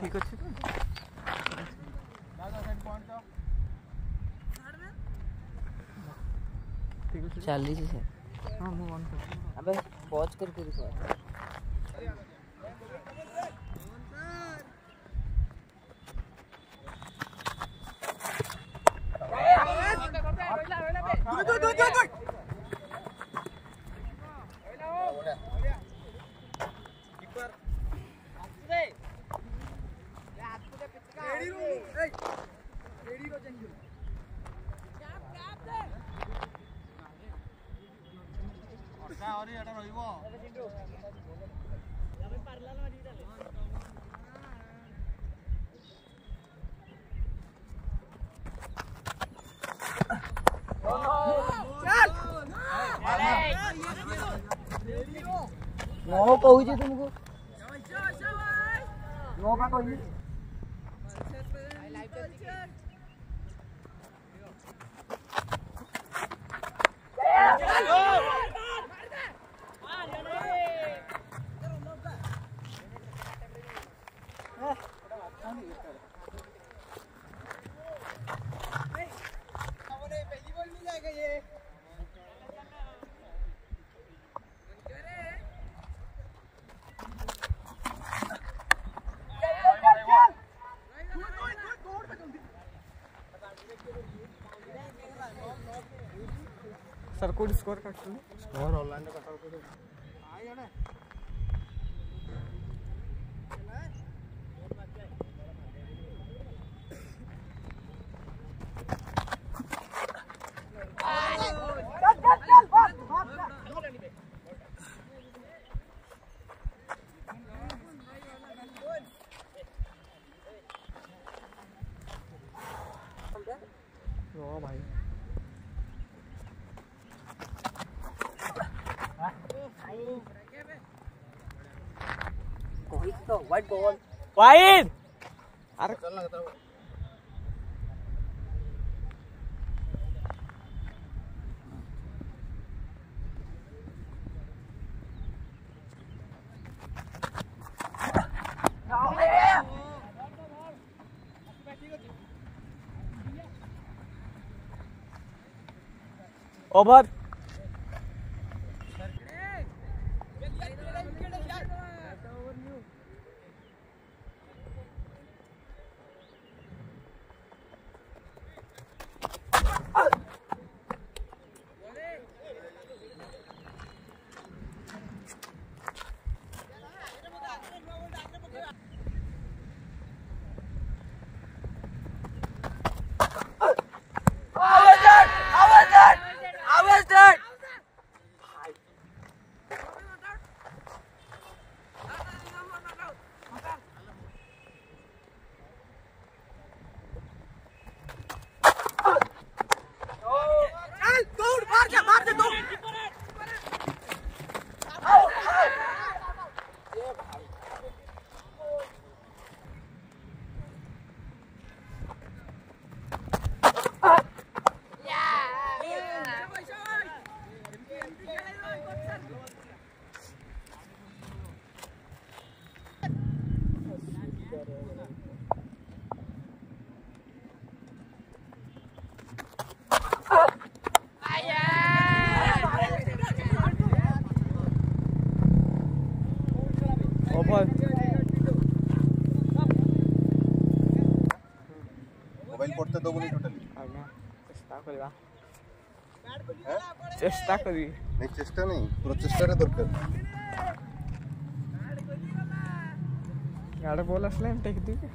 ଠିକ ଅଛି ତ ଠିକ ଅଛି ଚାଲିଛି ସେ ହଁ ମୁଁ ଅନ୍ କରିଛି ଆବେ ପଜ୍ କରି କରି ngộ coi chứ तुमको ngộ bác coi chứ. Score କାଟୁଛନ୍ତି ସ୍କୋର ଅନଲାଇନରେ କଟାକୁ ପଡ଼ିବ ଓ अरे ओवर ओवर। କରିବା। হ্যাঁ ଚେଷ୍ଟା କରିବି ନାଇଁ ଚେଷ୍ଟା ନାଇଁ ପ୍ରଚେଷ୍ଟାରେ ଦରକାର। ଇଆଡ଼େ ବଲ୍ ଆସିଲେ ଏମିତି ଟେକିଦେବି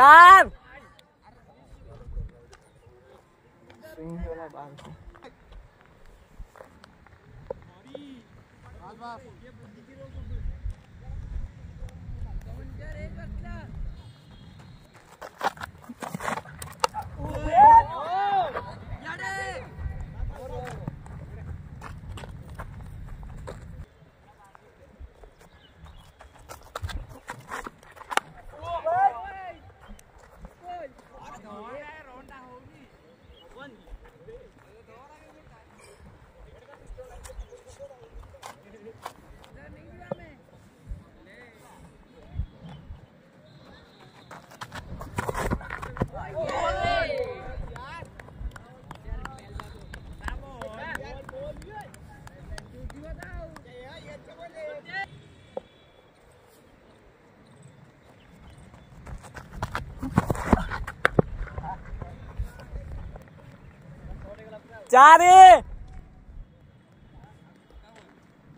चार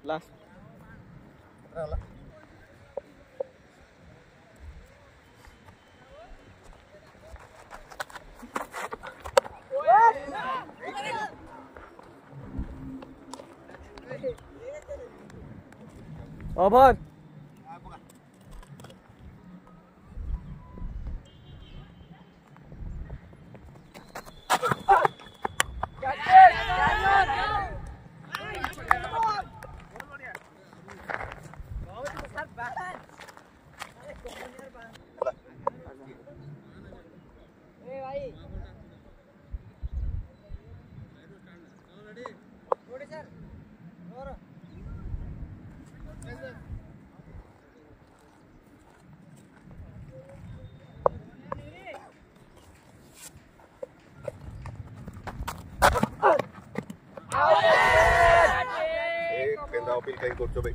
लास्ट ओवर 准备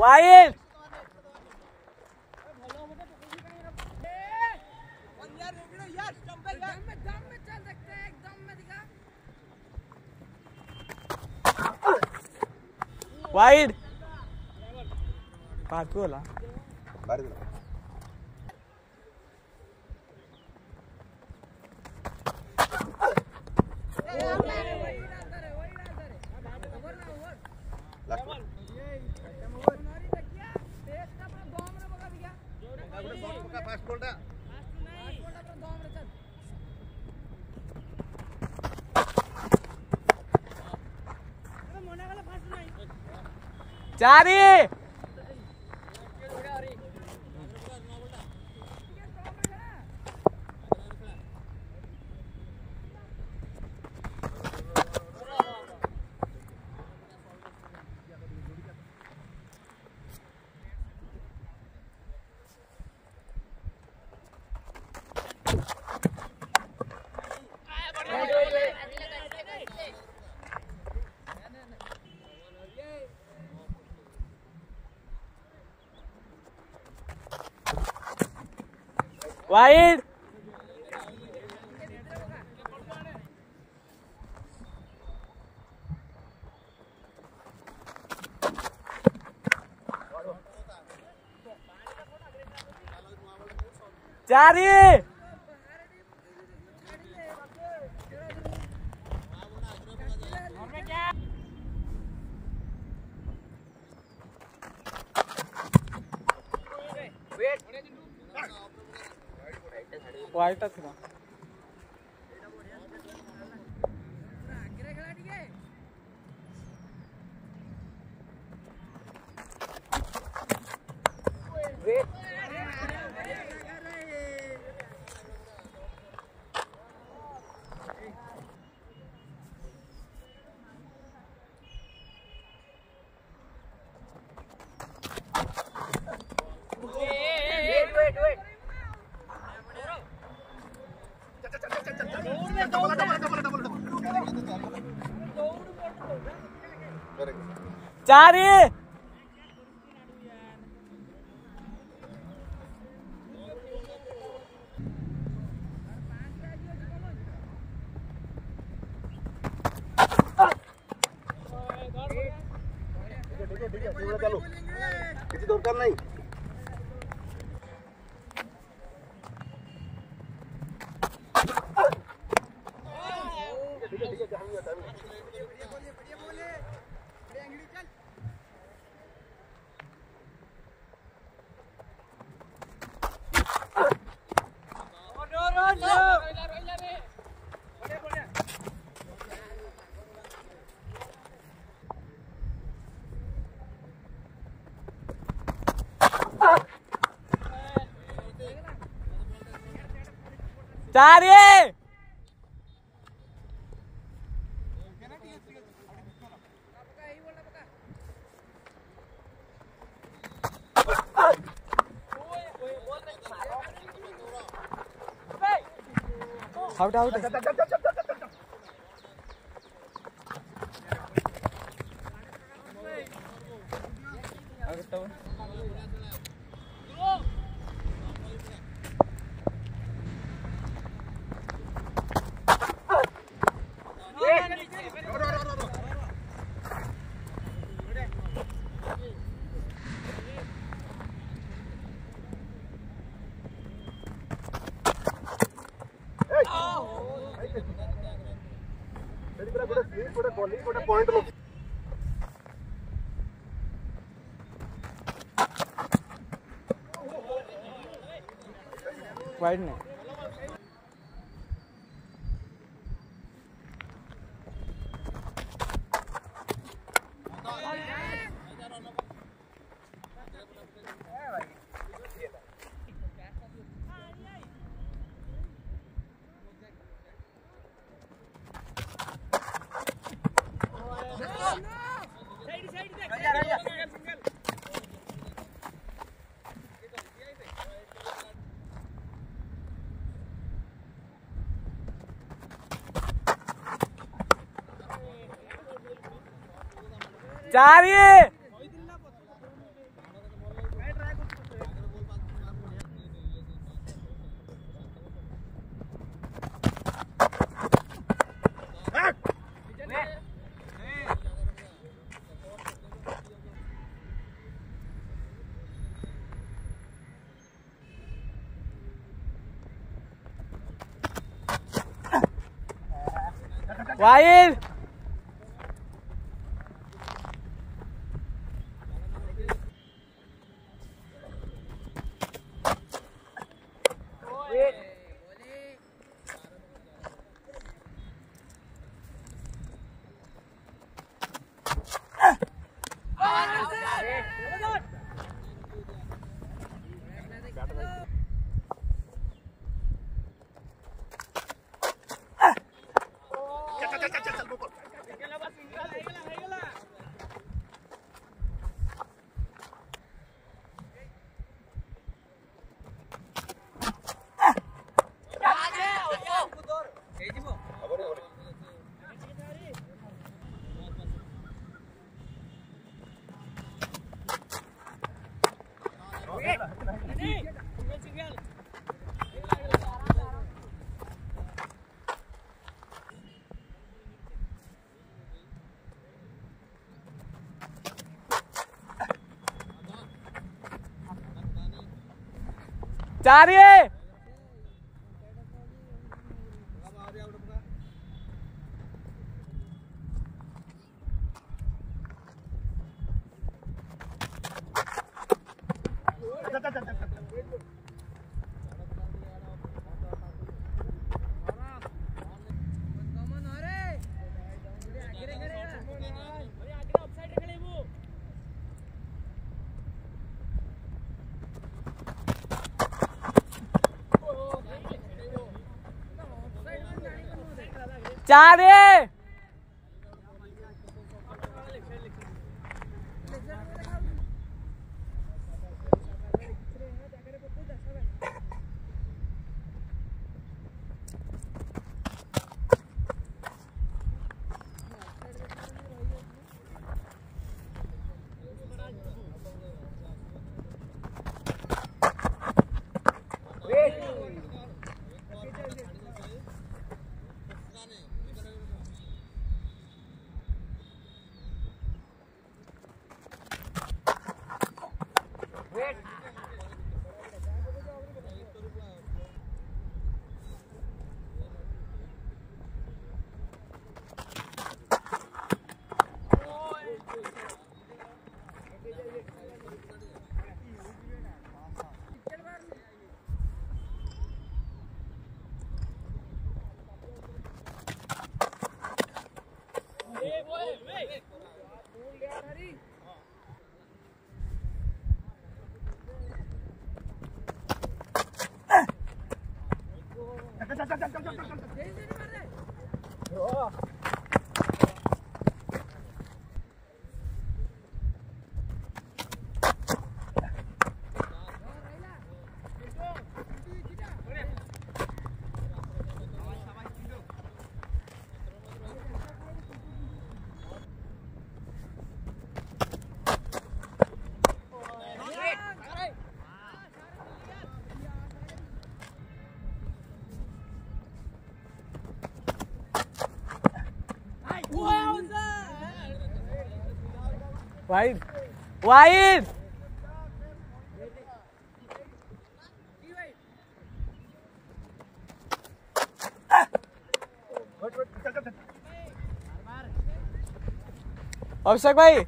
वाइड वाइड पाच बोला। चारी वाइड चारी Spartak ଥିଲା ଚାରି କିଛି ଦରକାର ନାହିଁ ଚାରି ଆଉଟ ଆଉଟ riding it. जा रही है Wild! चारि रही चारि चारे वाइड वाइड अभिषेक भाई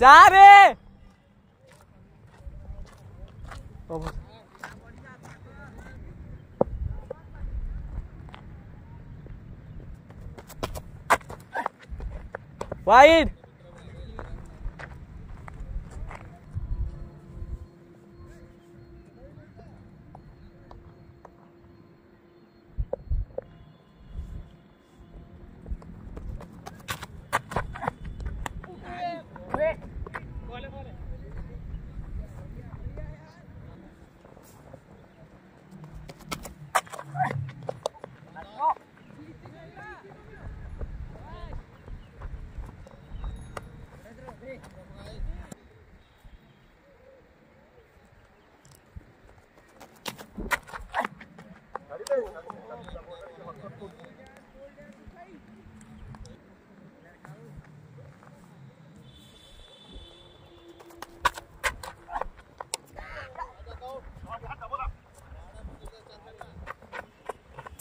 जा रे। वाइड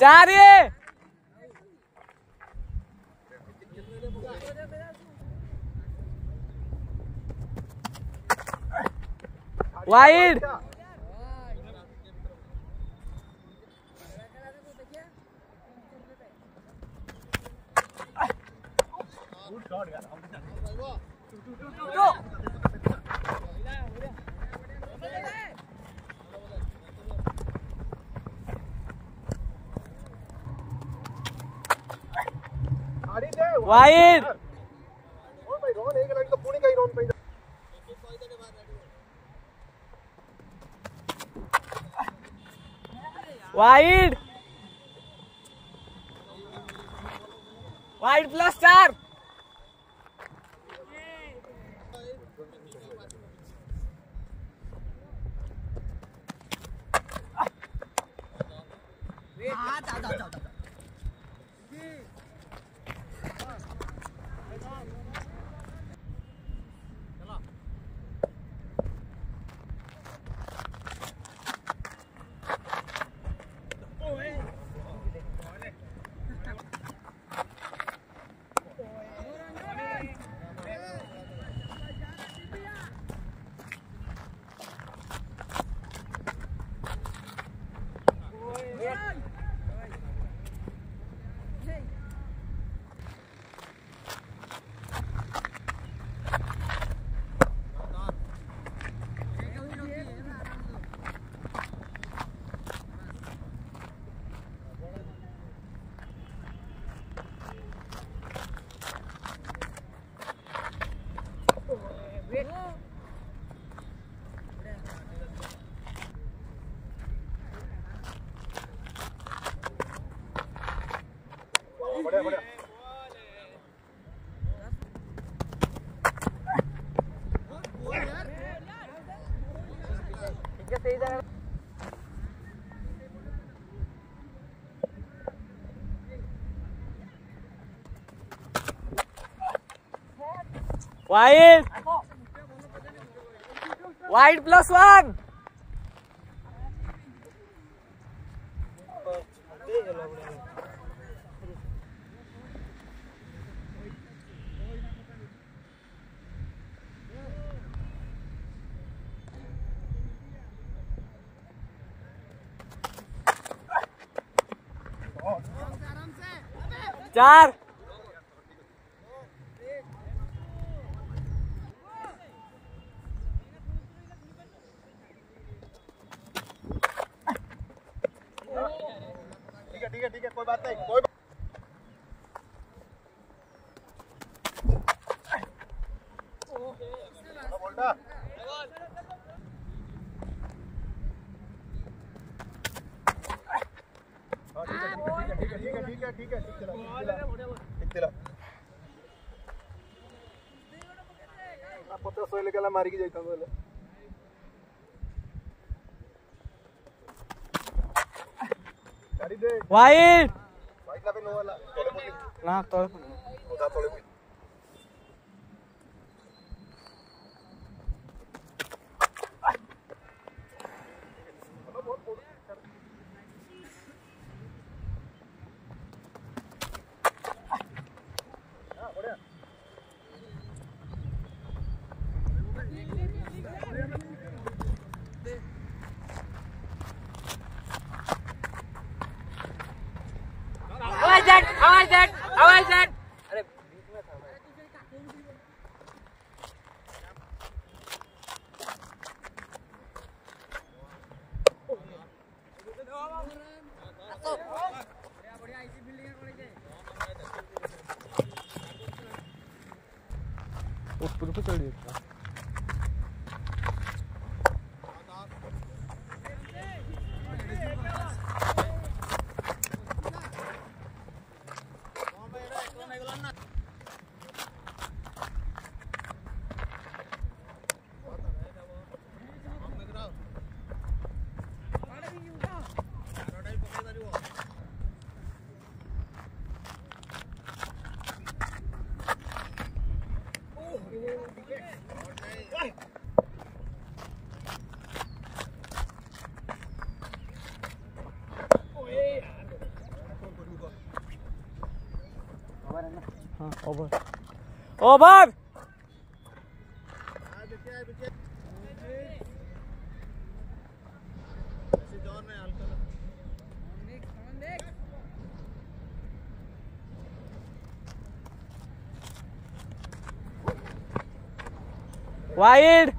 जा रही है वाइड पे वाइड वाइड प्लस चार। वाइट वाइट प्लस वन चार. మళ్ళీ మరిగి చేయకపోలే వైట్ వైట్ నాకు తొలపండి ओ बाब वाइड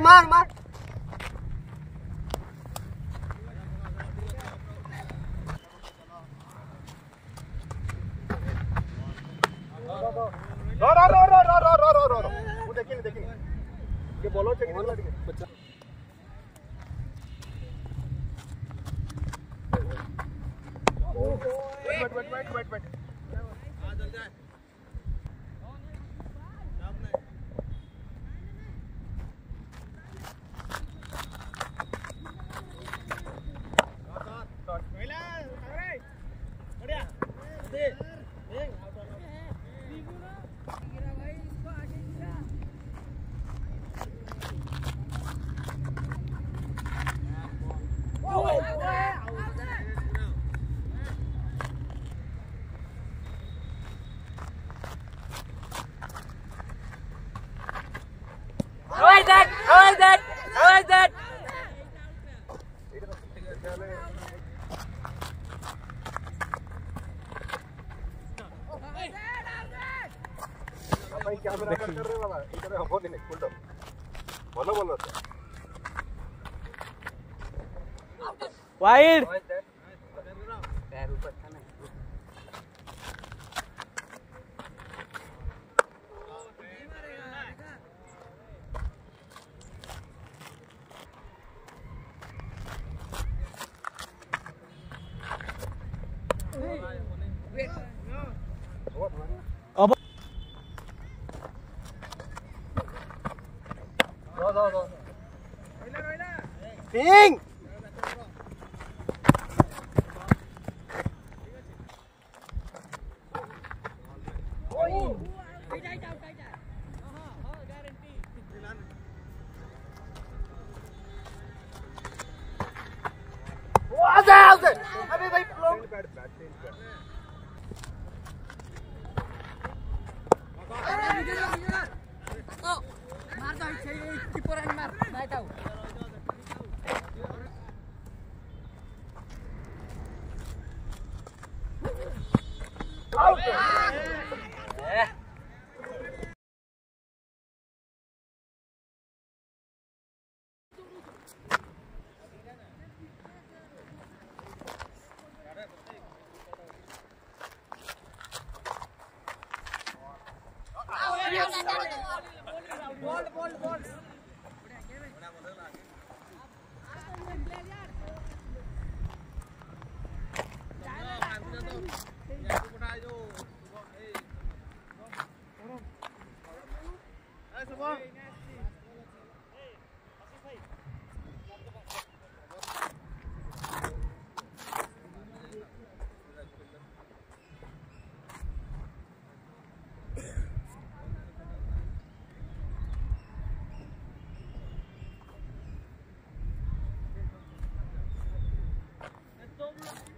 मार मार मार Wild. 走了.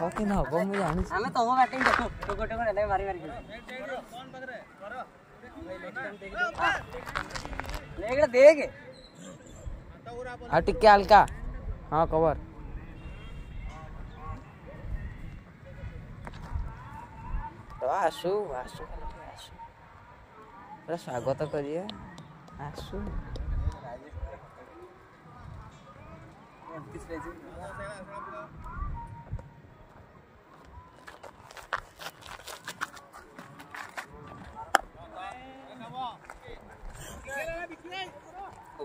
ଆମେ ତମ ବ୍ୟାଟିଂ ଦେଖୁ ତୁ ଗୋଟେ ଗୋଟେ ହେଲେ ମାରି ମାରି ଏଇଟା ଦେଖେ ଆଉ ଟିକେ ହାଲକା ହଁ କଭର ଆସୁ ଆସୁ ଆସୁ ପୁରା ସ୍ୱାଗତ କରିବା ଆସୁ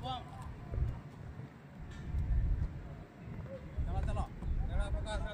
Buang. Jalan telo. Jalan pokoknya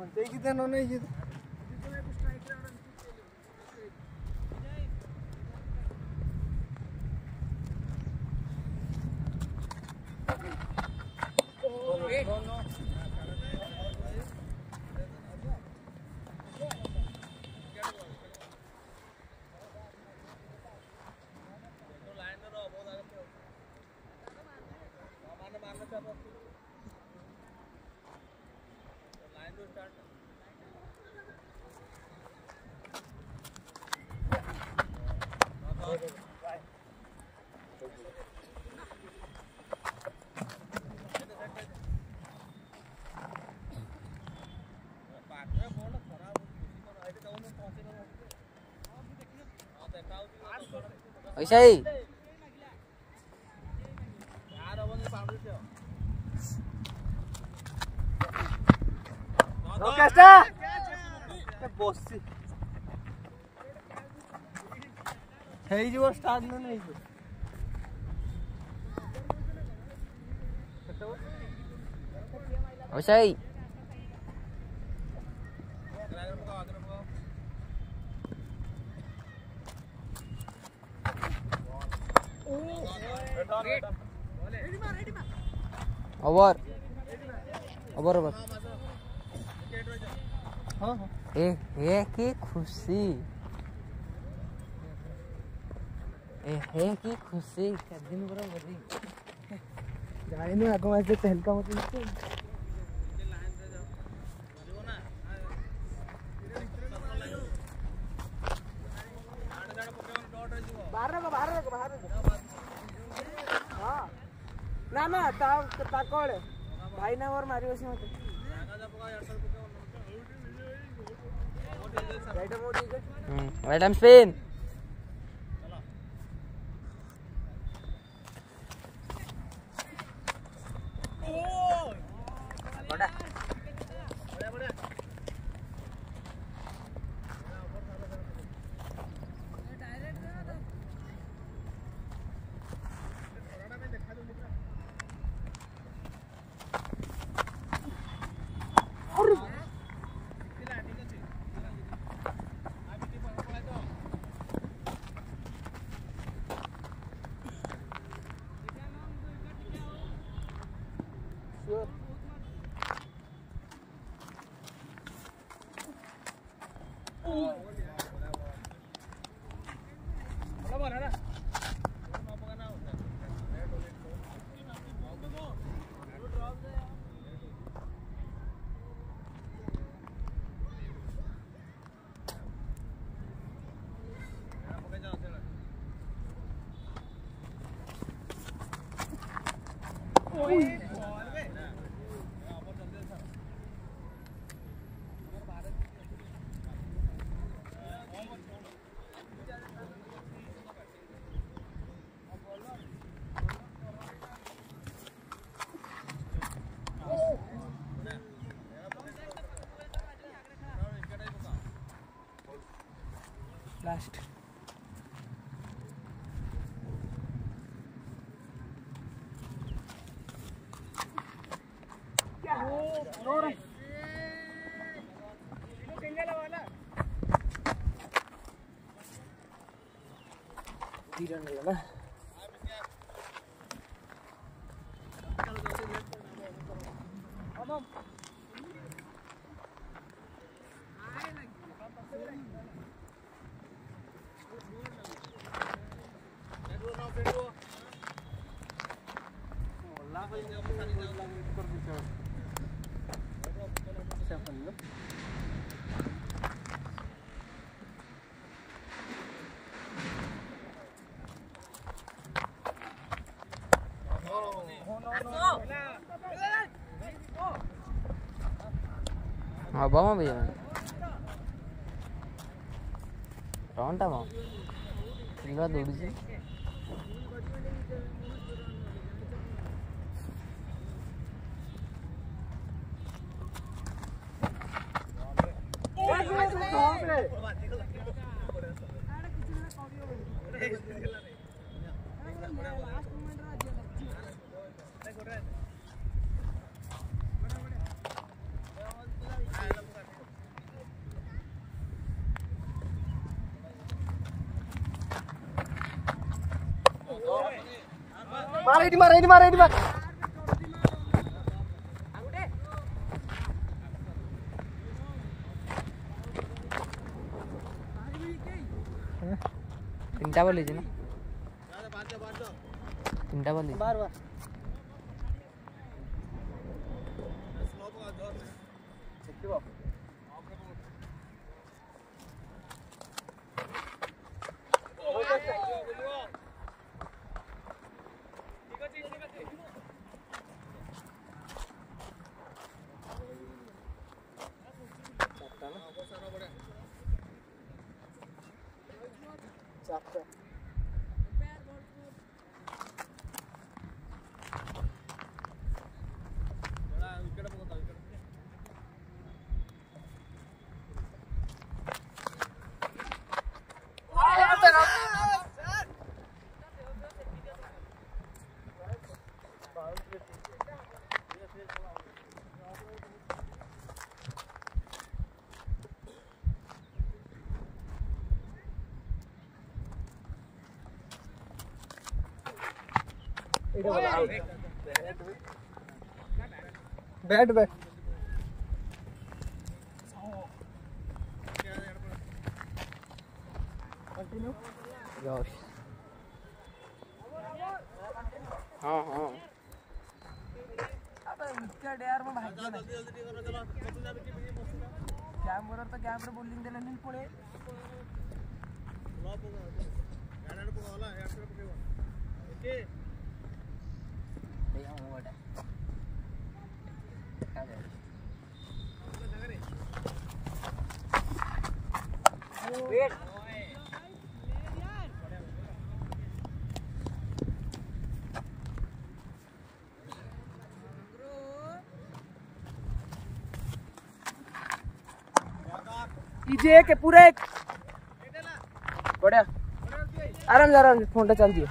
କରିଦେବେ ରନ୍ ଆଉଟ୍ ରନ୍ ଆଉଟ୍ ପହଞ୍ଚେଇକି ऐसा ही रोकेस्टा বসছি হেই যাব স্টার্ট না নেই ওই সেই की खुशी। ए, हे की खुशी? दिन पूरा बदी जाने में आगो ऐसे तहलका मत लीजिए बाहर रख बाहर रख बाहर रख। हाँ। ना ना ता ता कोळे भाई ना, और मारियो मारियोस मते। राइट एम fast. Tira en el 아, vamos bien. Pronto, vamos. Iba dulce. Right मार राइट मार राइट मार तीन बॉल लीजिए ना तीन बॉल लीजिए बार बार after. बैट बैट एक है, पूरा एक बढ़िया। आराम से आराम से फ़ोन चल दिए।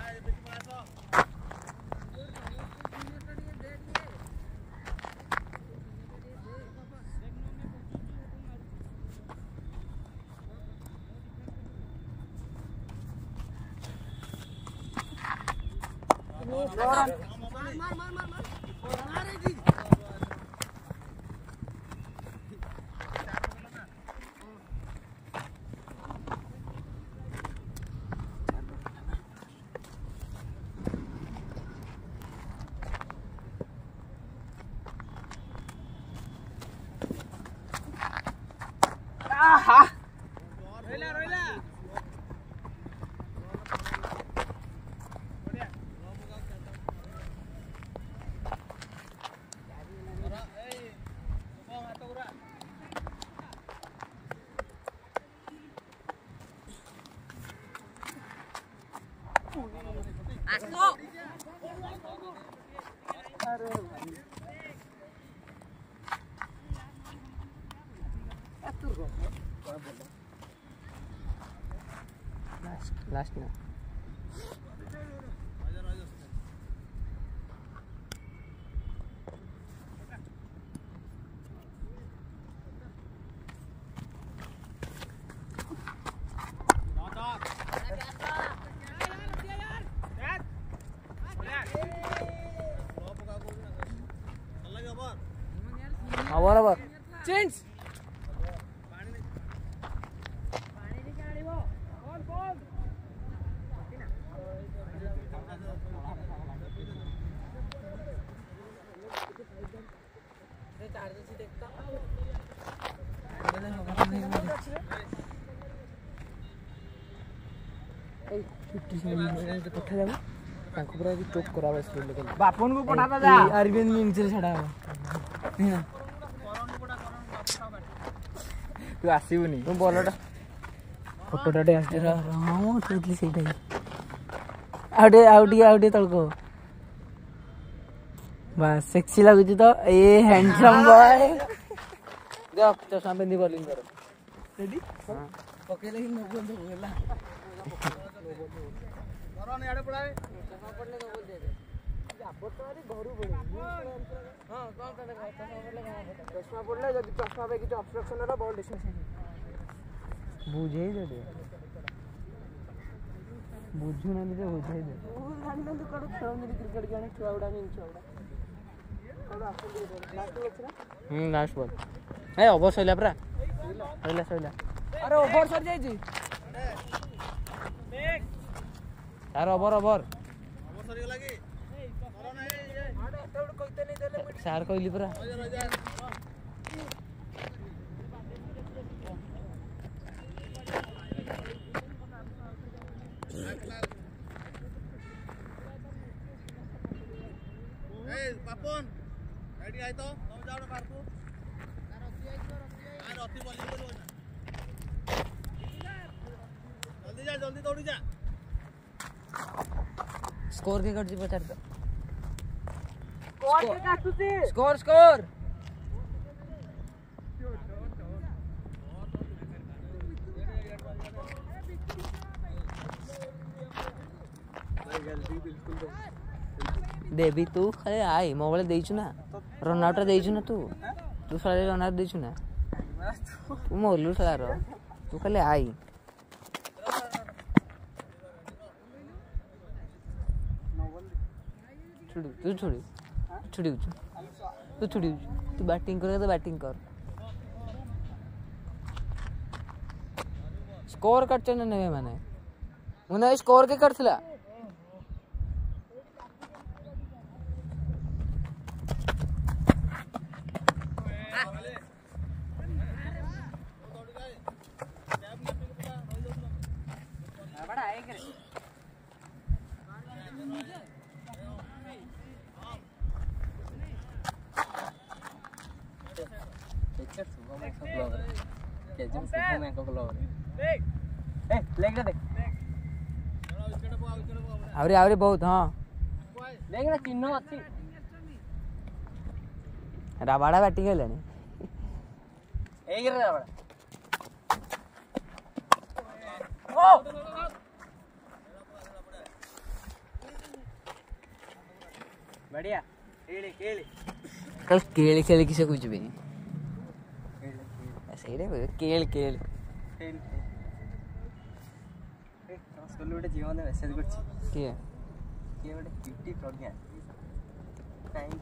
लास्ट ना हाँ ପଠାଯାଉ ତାଙ୍କୁ ପୁରା ଆଜି ଚୋକ୍ କରାହବ ସ୍କୁଲରେ କାଲି ବାପନକୁ ପଠାତା ଯା ଆରବିଏନ୍ ଲିଙ୍କ୍ସରେ ଛଡ଼ା ହବ ତୁ ଆସିବୁନି ତୁ ବଲଟା ଫଟୋଟା ଟିକେ ଆସିଛି ହଁ ମୁଁ ଉଠେଇଥିଲି ସେଇଟା ହିଁ ଆଉ ଟିକେ ଆଉ ଟିକେ ଆଉ ଟିକେ ତଳକୁ ବାସ୍ ସେକ୍ସି ଲାଗୁଛି ତ ଏ ହ୍ୟାଣ୍ଡସମ୍ ବୟ ଯା ଚଷମା ପିନ୍ଧି ବୋଲିଂ କର ରେଡି ପକେଇଲେ ହିଁ ନବୁ ନବୁ ହେଲା ଚଷମା ପଡିଲେ ଯଦି ଚଷମା ପାଇଁ କିଛି ଅବଷ୍ଟ୍ରକ୍ସନ ହେଲା ବଲ୍ ଡିସମିସ୍ ବୁଝେଇ ଦେ ଟିକେ ବୁଝୁନାହାନ୍ତି ଯେ ବୁଝେଇ ଦେ ମୁଁ ଜାଣିନାହାନ୍ତି କୁଆଡ଼େ ଖେଳନ୍ତିନି କ୍ରିକେଟ୍ କି ଆଣି ଛୁଆ ଗୁଡ଼ା ଛୁଆ ଗୁଡ଼ା କୁଆଡ଼େ ଆସନ୍ତି ଲାଷ୍ଟ ଅଛି ନା ହୁଁ ଲାଷ୍ଟ ବଲ୍ ଏ ଓଭର ସଇଲା ପରା ସଇଲା ସଇଲା ଆରେ ଓଭର ସରିଯାଇଛି ତାର ଓଭର ଓଭର ସାର୍ କହିଲି ପରା ପାପନ ଏଠି ଆଇ ତ ତମେ ଯାଅ ବାହାରକୁ ଆରେ ଅତି ବଲିଂ କରିବ ନା ଜଲ୍ଦି ଯା ଜଲ୍ଦି ଦୌଡ଼ି ଯା ସ୍କୋର କିଏ କରିଛି ପଚାର ତ କୋର୍ଟ କାଟୁଛି ସ୍କୋର ସ୍କୋର ଦେବି ତୁ ଖାଲି ଆଇ ମୋ ବେଳେ ଦେଇଛୁ ନା ରନ୍ ଆଉଟ୍ଟା ଦେଇଛୁ ନା ତୁ ତୁ ଶଳାରେ ରନ୍ ଆଉଟ୍ ଦେଇଛୁ ନା ତୁ ମଲୁ ଶଳାର ତୁ ଖାଲି ଆଇ ଛୁଡ଼ି ତୁ ଛୁଡ଼ି ଛୁଡ଼ି ତୁ ଛୁଡ଼ି ତୁ ବ୍ୟାଟିଂ କର ତ ବ୍ୟାଟିଂ କର ସ୍କୋର କାଟୁଛନ୍ତି ନା ନେବେ ମାନେ ମୁଁ ନା ସ୍କୋର କିଏ ଆହୁରି ଆହୁରି ବହୁତ ହଁ ଚିହ୍ନ ଅଛି ରାବାଡ଼ା ବ୍ୟାଟିଂ ହେଲାଣି ଏଇରେ ରାବଣ ବଢିଆ ଖେଳି ଖେଳି କାଲି କେଳି ଖେଳିକି ସେ କୁଚିବି ସେଇଟା କହିବେ, କେଳି କେଳି ଖେଳି ସ୍କୁଲ ଗୋଟେ ଝିଅ ମୋତେ ମେସେଜ କରୁଛି କିଏ କିଏ ଗୋଟେ ପିଟି ପ୍ରଜ୍ଞା କାହିଁକି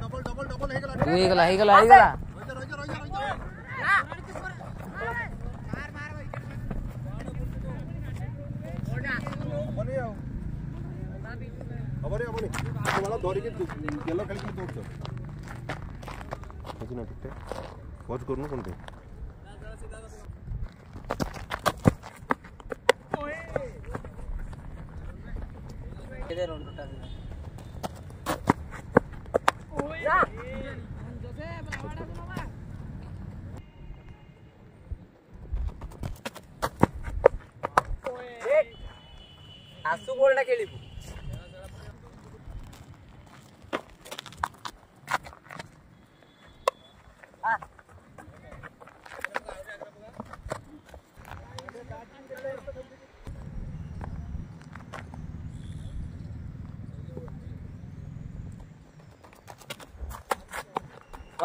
ଡବଲ ଡବଲ ଡବଲ ହେଇଗଲା ତୁ ହେଇଗଲା ହେଇଗଲା ହେଇଗଲା ରହିଯା ରହିଯା ରହିଯା ରହିଯା ହବନି ଆଉ ହବନି ହବନି ତୁ ବାଳ ଧରିକି ତୁ- ଗେଲ ଖେଳିକି ଦୌଡ଼ୁଛ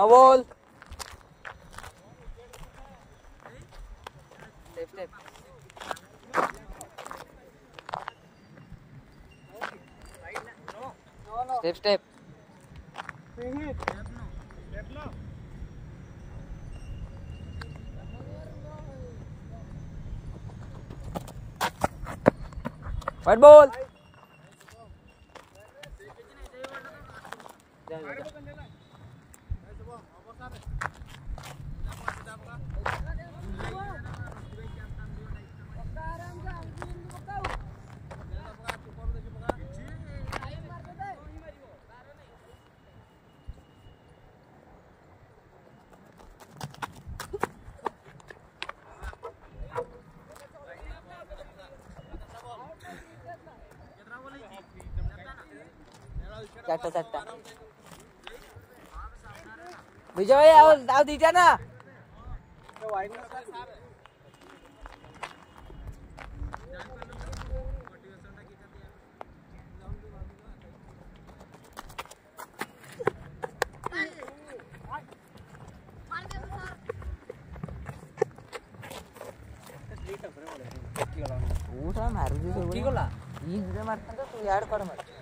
बोल स्टेप स्टेप वाइट बॉल जा जा Jatuh, jatuh. ଆଉ ଆଉ ଦିଟା ନା ତୁ ଶଳା ମାରୁଛୁ ସବୁ ଗଲା ଇ ଦିଟା ମାରିଥାନ୍ତା ତୁ ଇଆଡେ କୁଆଡେ ମାରୁଛୁ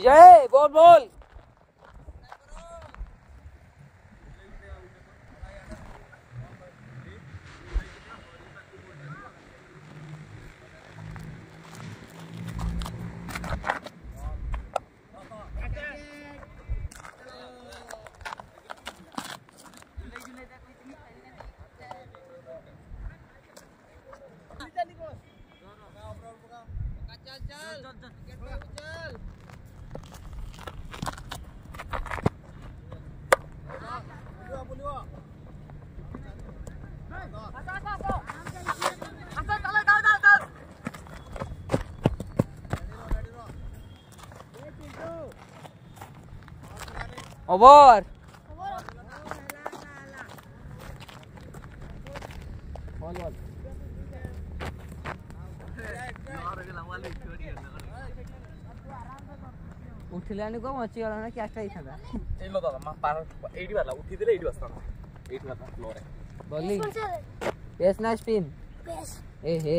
विजय बोल बोल। ওভার উঠিলানি কো মচিগল না ক্যাচটা এইখানা এইলো দাদা মা পার এইডি বালা উঠি দিলে এইডি বাসতাম এইডি বাসতাম ফ্লোরে বলি বেস না স্পিন বেস এ হে।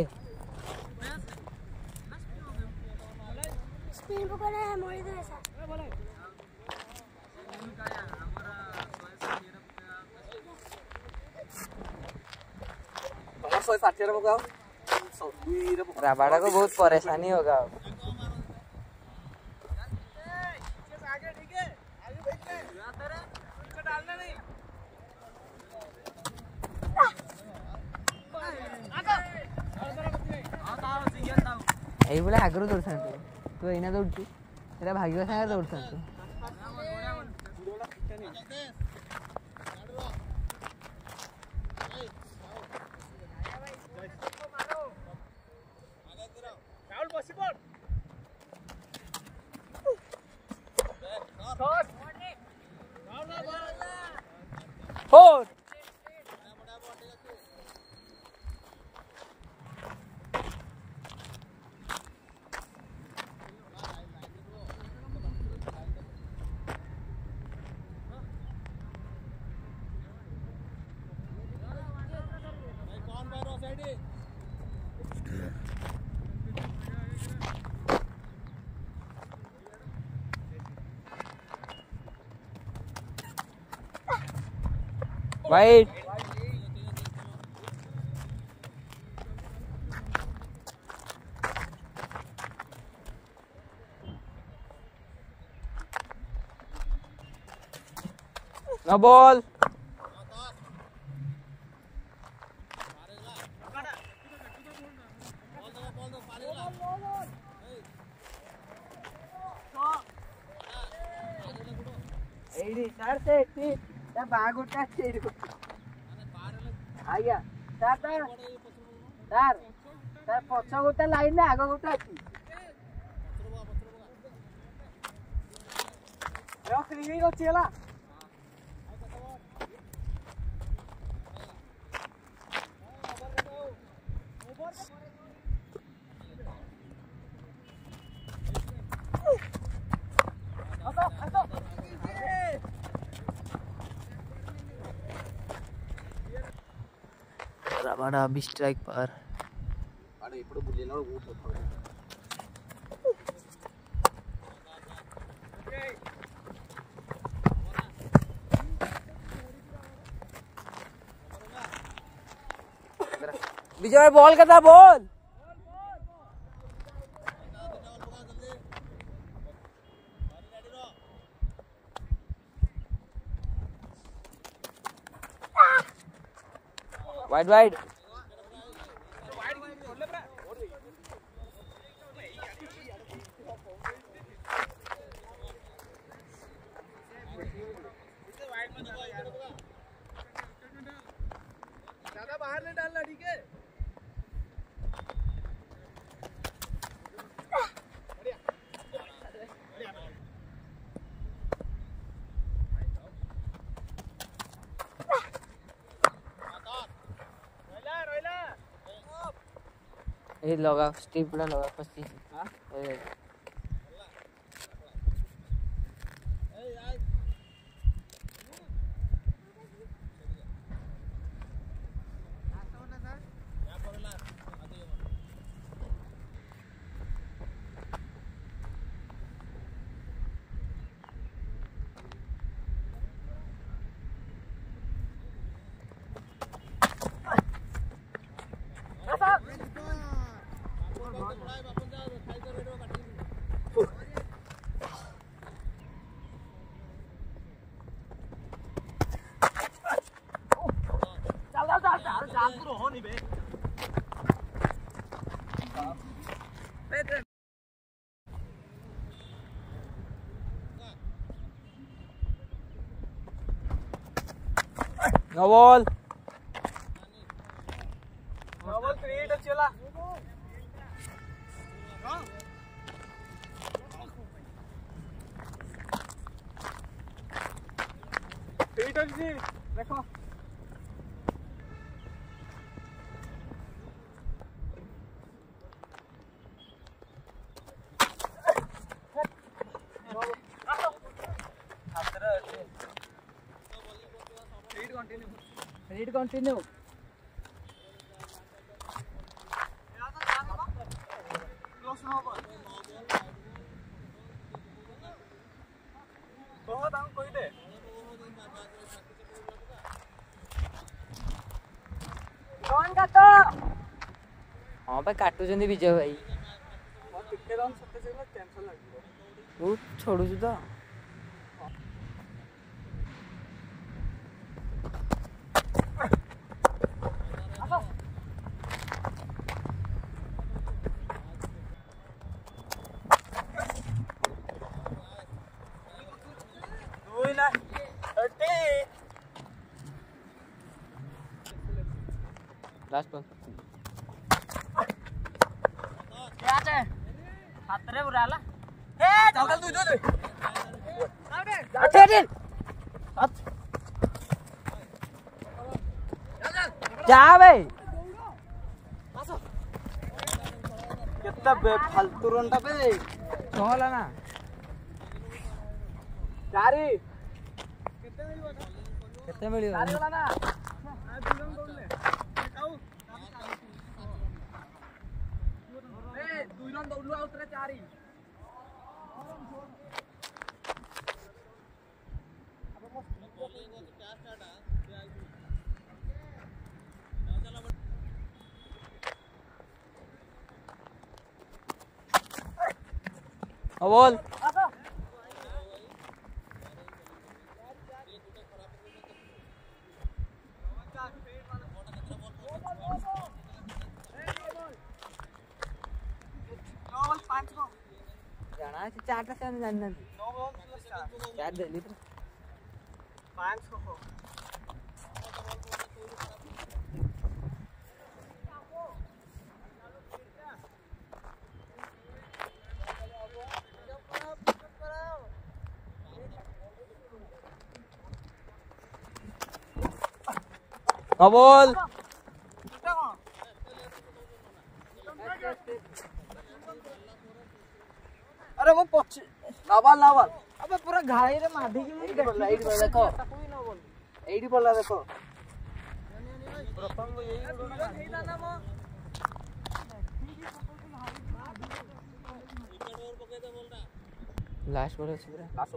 रबाड़ा को बहुत परेशानी होगा आगे आगे नहीं। आगर दौड़ तू। इना दौड़ भाग्य दौड़ वाइट No ball. బాగుంటా చేరుకో ସାର୍ ପଛ ଗୋଟେ ଲାଇନ୍ ଆଗ ଗୋଟେ ଅଛି ଫ୍ରି ହେଇକି ଅଛି ହେଲା मारा अभी स्ट्राइक पर विजय बॉल का था ball wide wide ये लगा स्टिप ला लगा फस्ती ए to continue. कौन का तो हाँ पे काटू जंदी विजय भाई और टिकट ऑन सकते चला कैंसिल लग गया वो छोड़ू सुधा हल्तुर कौन लाना चारी कितने मिली चारी लाना ए दुई रन दौड़लो उतरे चारी बोल। चार चार लीटर पाँच सौ अबोल। अरे वो पक्ष लावा लावा अबे पूरा घाई रे माधी की गट्टी लाइट में देखो। एडी बोला देखो। प्रथम वो यही ना वो लास्ट बोला लास्ट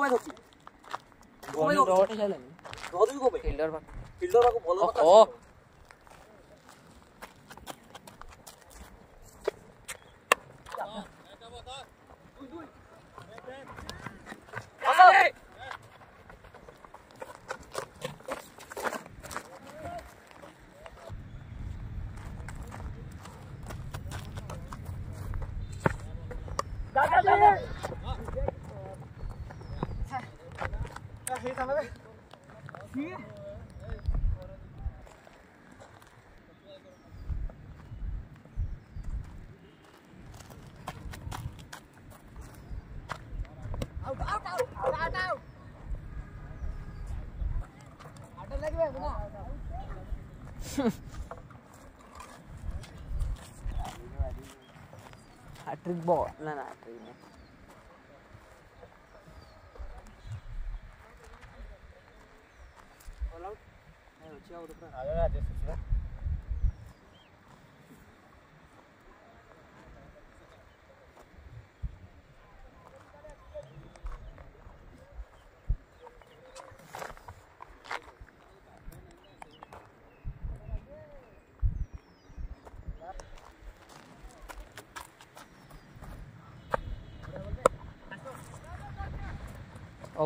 ବେ ତୁ କଣ ଧରୁଛୁ ବଲ୍ ଡଟ୍ ଚାଲେନି ଧରୁଛୁ କଣ ପାଇଁ ଫିଲ୍ଡର ପାଖ Hat-trick ball. No, no, hat-trick. All out? No, it's out.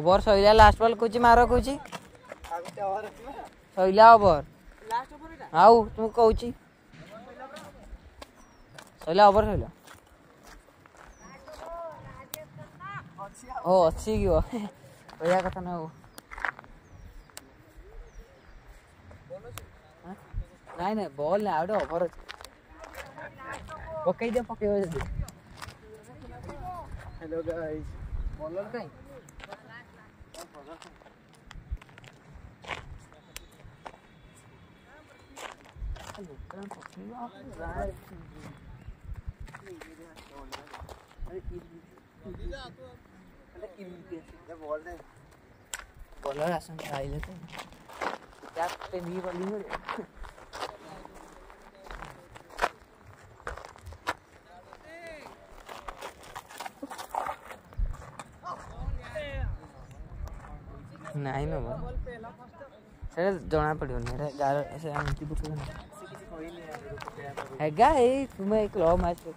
ନାହିଁ ଓଭର ସଇଲା ଲାଷ୍ଟ ବଲ୍ କହୁଛି ମାର କହୁଛି। ସଇଲା ଓଭର ଆଉ ମୁଁ କହୁଛି। ସଇଲା ଓଭର ସଇଲା। ଓ ଅଛି କି କହିବା କଥା ନା ଆଉ ଆଁ? ନାଇଁ ନାଇଁ ବଲ୍ ନାଇଁ ଆଉ ଗୋଟେ ଓଭର ଅଛି। ପକେଇ ଦିଅ ପକେଇବ ଯଦି। ହ୍ୟାଲୋ ଗାଇସ୍ ବଲର କାଇଁ? ବଲର ଆସନ୍ତି ଆଇଲେ ତ କ୍ୟାପ୍ ପିନ୍ଧିକି ବଲିଂ କରିବେ ନାଇଁ ନବ ସେଇଟା ଜଣା ପଡ଼ିବନି ସେଇଟା ଗାର ସେ ଆଣିକି ପକେଇବନି Hey guys, तुम्हें एक लॉ मैच पे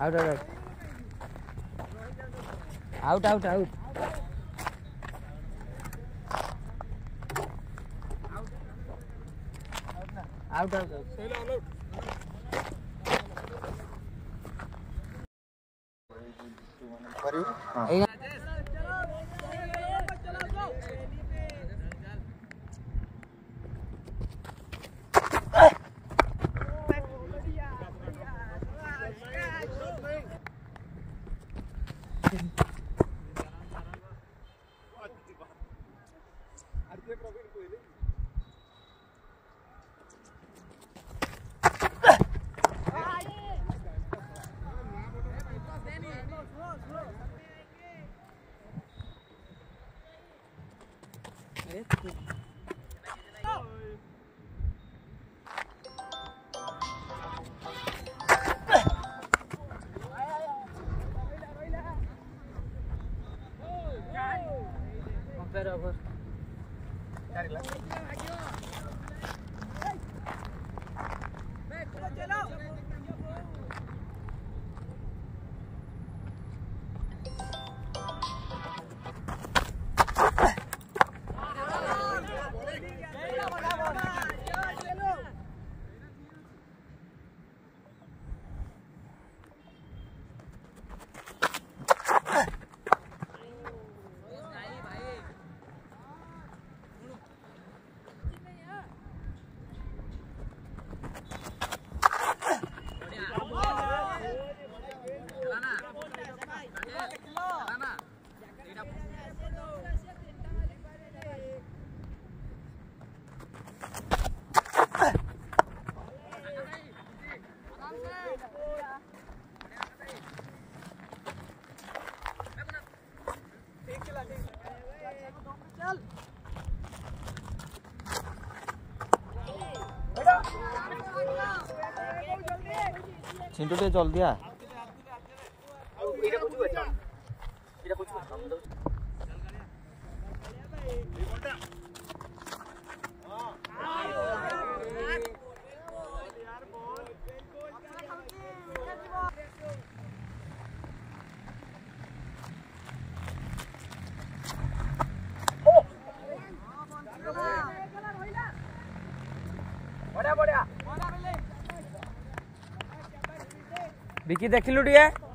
out out out out out out out out Artinya profil gue ini. ছিণ্টু দে জল দিয়া। ବିକି ଦେଖିଲୁ ଟିକେ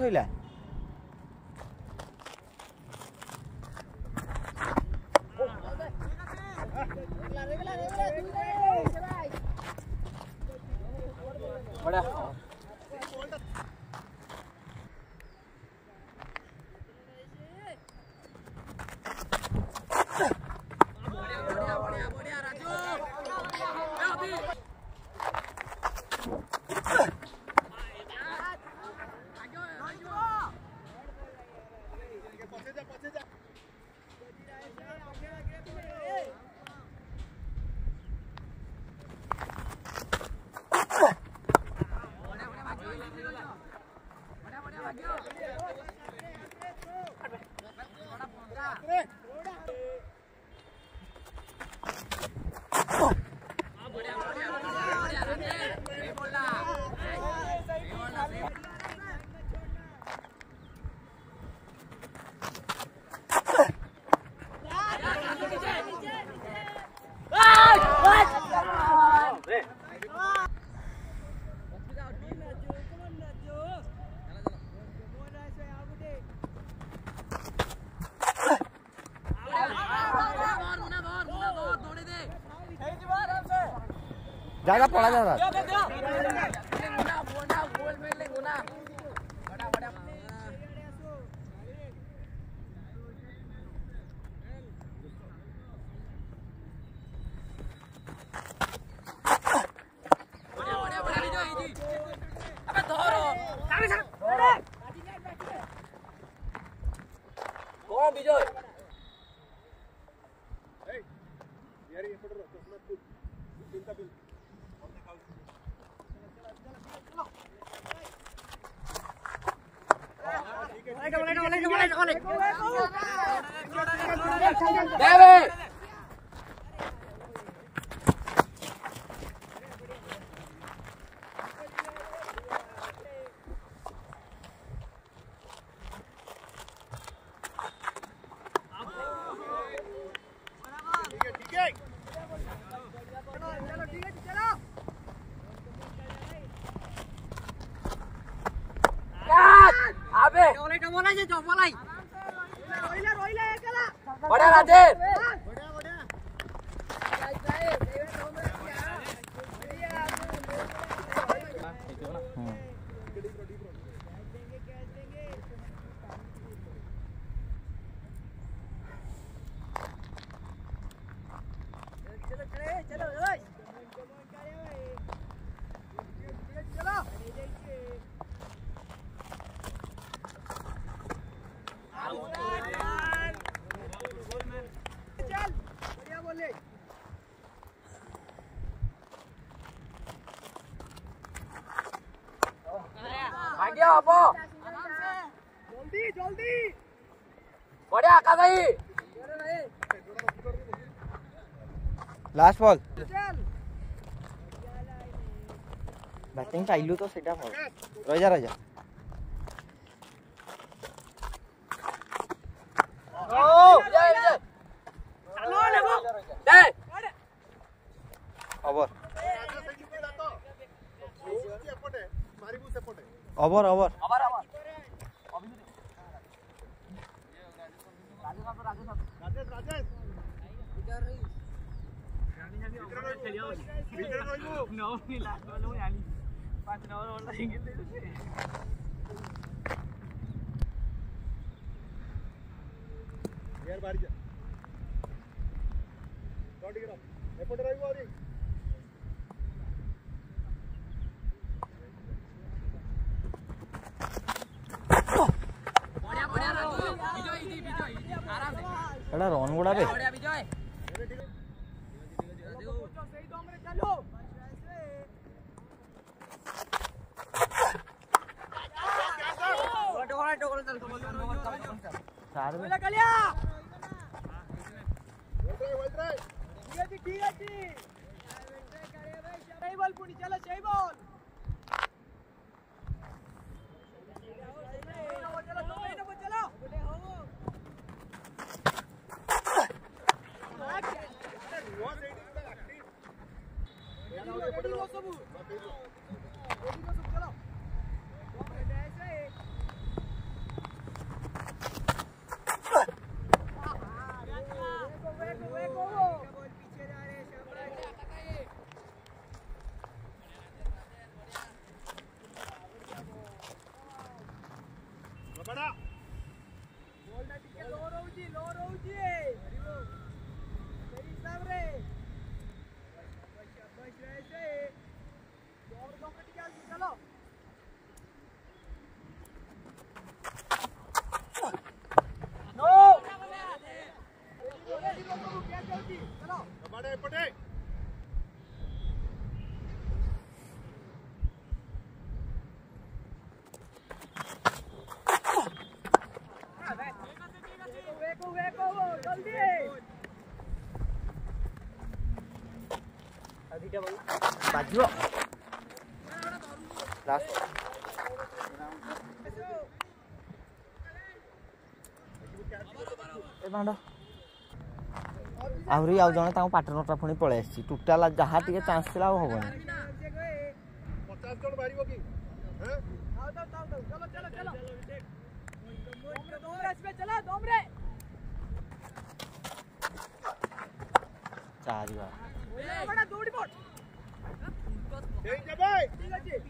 söyle. Bırak. ज़्यादा रहा है છે જો બોલાય ઓઈલર ઓઈલર એકલા બડા રાધે ଆଜ୍ଞା ହବ ଜଲ୍ଦି ଜଲ୍ଦି ବଢିଆ ଆକା ଭାଇ ଲାଷ୍ଟ ବଲ୍ ବ୍ୟାଟିଂ ପାଇଲୁ ତ ସେଇଟା ଭଲ ରହିଯା আবার আবার। আবার আবার। ভিতরে রইবো। ভিতরে রইবো 나래 बड़ा ବାଜିବ ଲାଷ୍ଟ ଏ ମାଣ୍ଡ ଆହୁରି ଆଉ ଜଣେ ତାଙ୍କ ପାର୍ଟନରଟା ପୁଣି ପଳେଇ ଆସିଛି। ଟୋଟାଲ ଯାହା ଟିକେ ଚାନ୍ସ ଥିଲା ଆଉ ହବନି। ପଚାଶ ଜଣ ବାହାରିବ କି ହେଁ?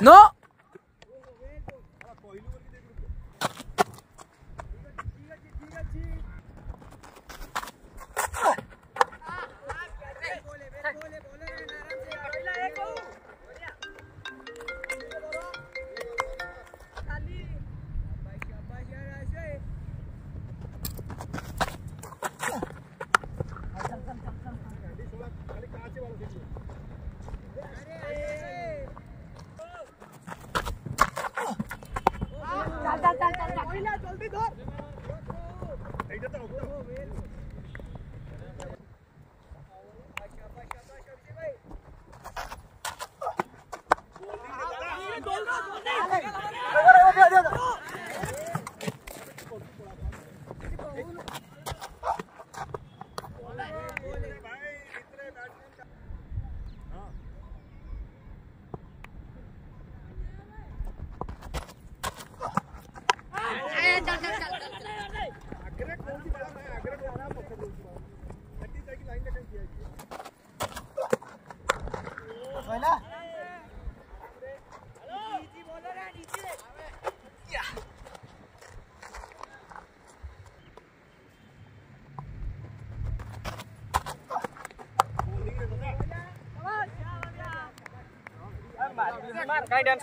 No, kan kalian dan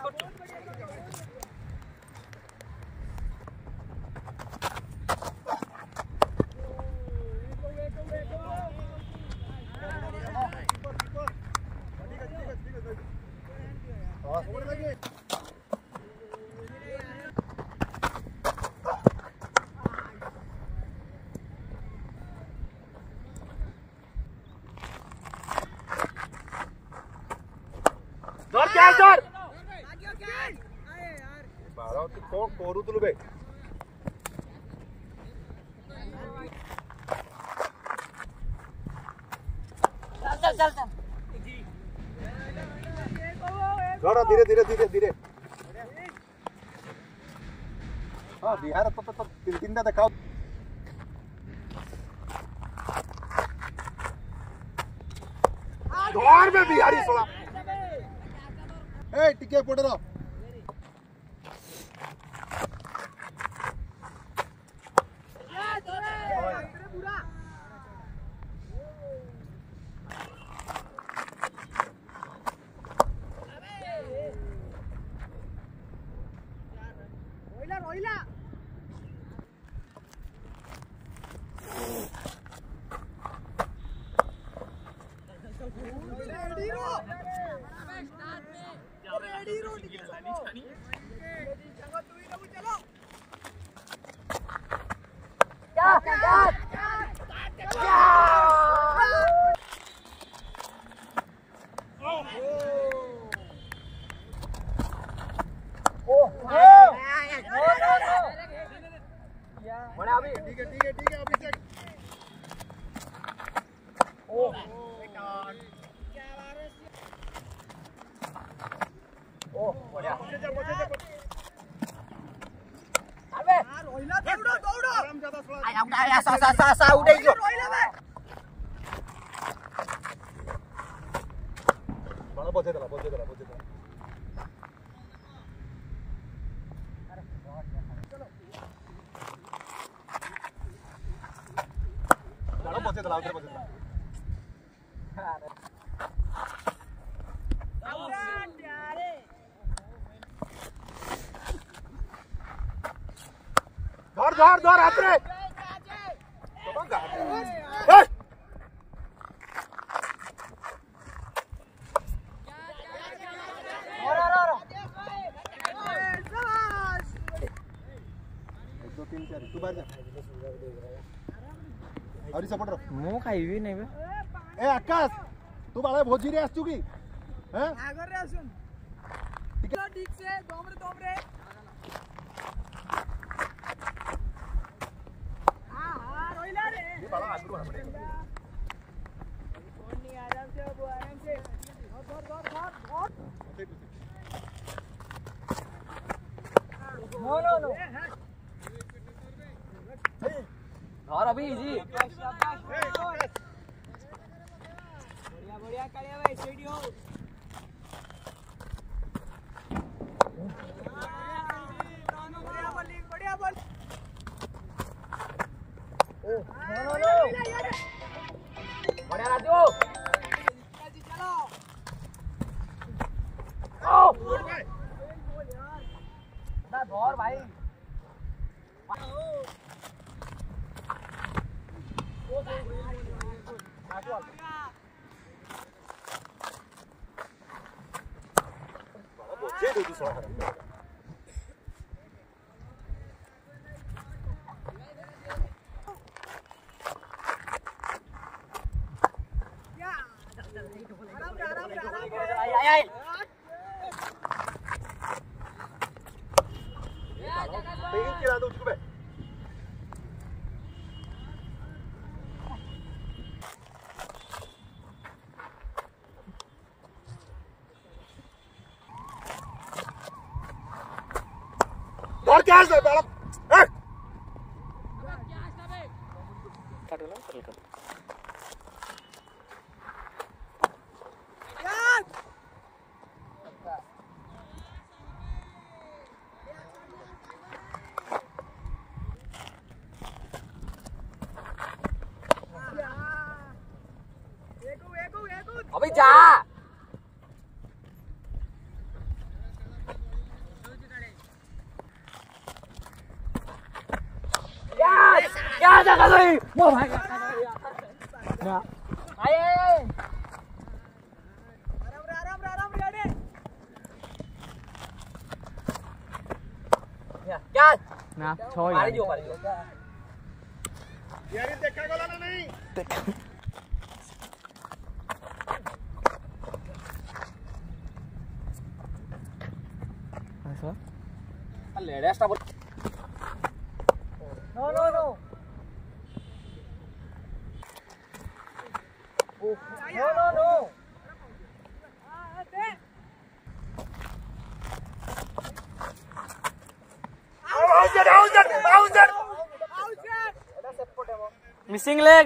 ಕೋರುತ್ತಲುಬೇಕು Gowda ಧೀರೆ ಧೀರೆ ಧೀರೆ ಧೀರೆ ಹಾ ಬಿಹಾರ ತಿಂದ ಕಾವು আসো আসো ମୁଁ ଖାଇବି ନେବେ ଏ ଆକାଶ ତୁ ବାଳେ ଭୋଜିରେ ଆସିଛୁ କି ହେଁ ଆଗରେ ଆସୁନ ଟିକେ ଠିକ ସେ ଦମରେ ଦମରେ ଆ ହା ରହିଲା ରେ ବାଳ ଆଗରୁ ହାମଡେ बढ़िया बढ़िया भाई स्टेडी हो बढ़िया बॉलिंग बढ़िया ball. No no Orgasm! Ela मारी दियो मारी दियो यार ये देखा गला ना नहीं लेडेस्ट अब no no no no no no outside missing leg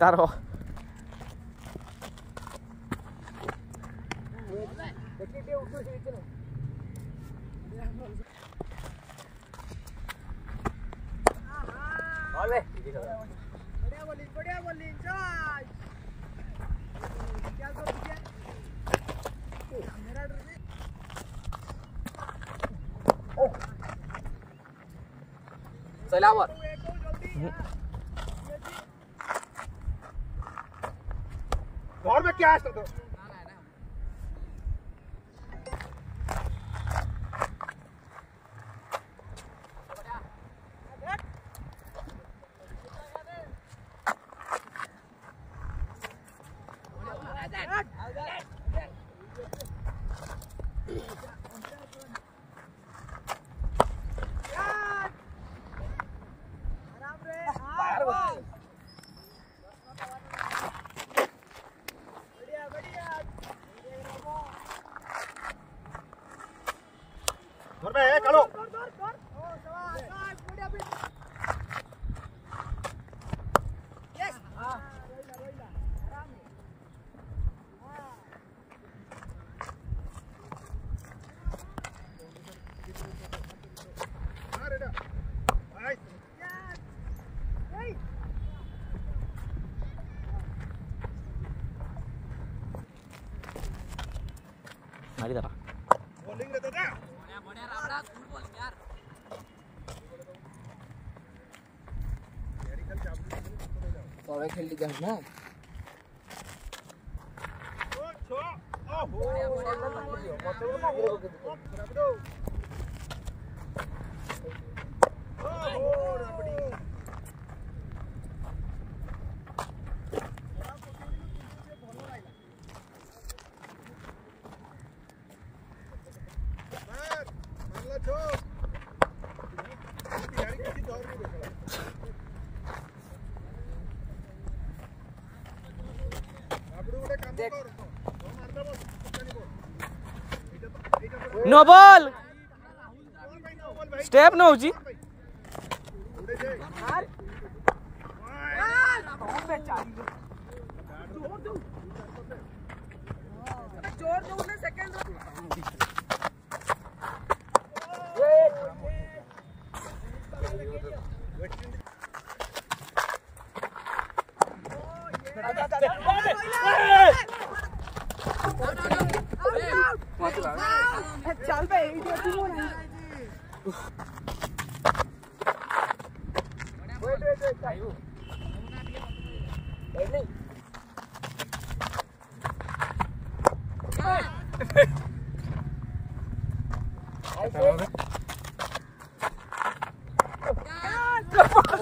Hasta luego. घर में है कालो हाँ, रेडा। आई। मारी तारा बॉलिंग रहता था सबा खेल टीके आसना नो बॉल स्टेप नो जी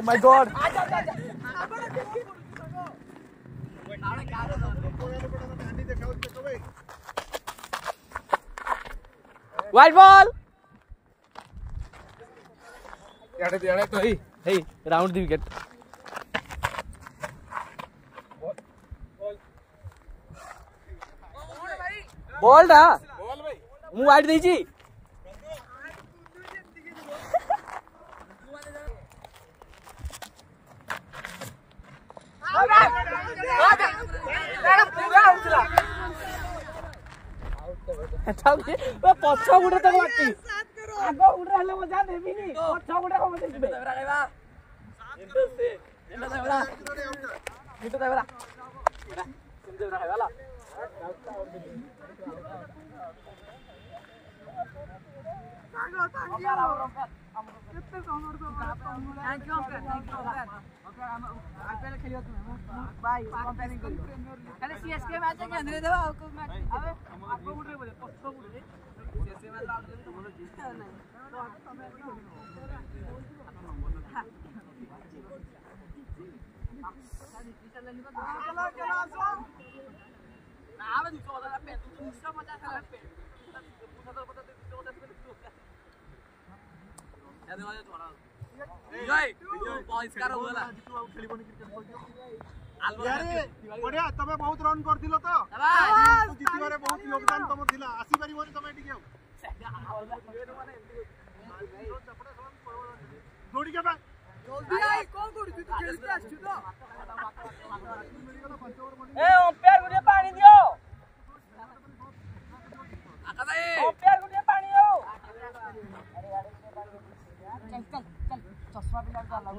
my god. White ball. Hey, hey, round the wicket. Ball ना बॉल भाई हूँ वाइट दीजिए ସିଏସ୍କେ ମ୍ୟାଚ୍ କେନ୍ଦ୍ରରେ ଦେବା ଆଉ କୋଉ ମ୍ୟାଚ୍ ପରିଷ୍କାର ହୋଇଗଲା ଆରେ, ବଢିଆ ତମେ ବହୁତ ରନ୍ କରିଥିଲ ତ ଜିତିବାରେ ବହୁତ ଯୋଗଦାନ ତମର ଥିଲା ଆସିପାରିବନି ତମେ ଟିକେ ଆଉ ଦୌଡ଼ି କେବେ ଏ ଅମ୍ପିୟାର ଗୋଟେ ପାଣି ଦିଅ ଅମ୍ପିୟାର ଗୋଟେ ପାଣି ଦିଅ ଚାଲ ଚାଲ ଚାଲ ଚଷମା ପିଲା ଚାଲ ଆଉ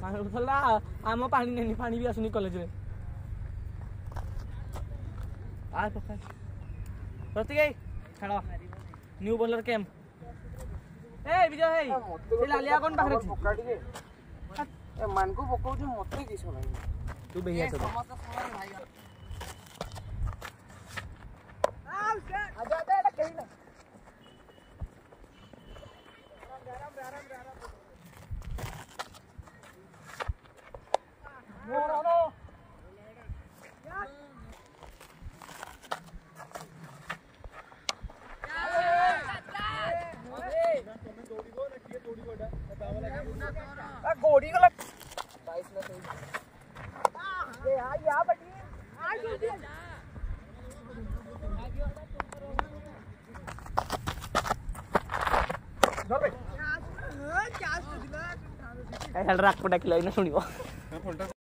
ବୋତଲଟା ଆମ ପାଣି ନେନି ପାଣି ବି ଆସୁନି କଲେଜରେ ଆ ପକା ପ୍ରତୀକ ଭାଇ ଖେଳ। ନ୍ୟୁ ବୋଲର କେମ୍ ଏ ବିଜୟ ଭାଇ ସେ ଲାଲିଆ କଣ ପାଖରେ ଅଛି? ପକା ଟିକେ ଏମାନଙ୍କୁ ପକଉଛି ମତେ କିଛି ନାହିଁ ତୁ ବେହିଆ ସବୁ ରାଗ ଡାକିଲା ଏଇନା ଶୁଣିବ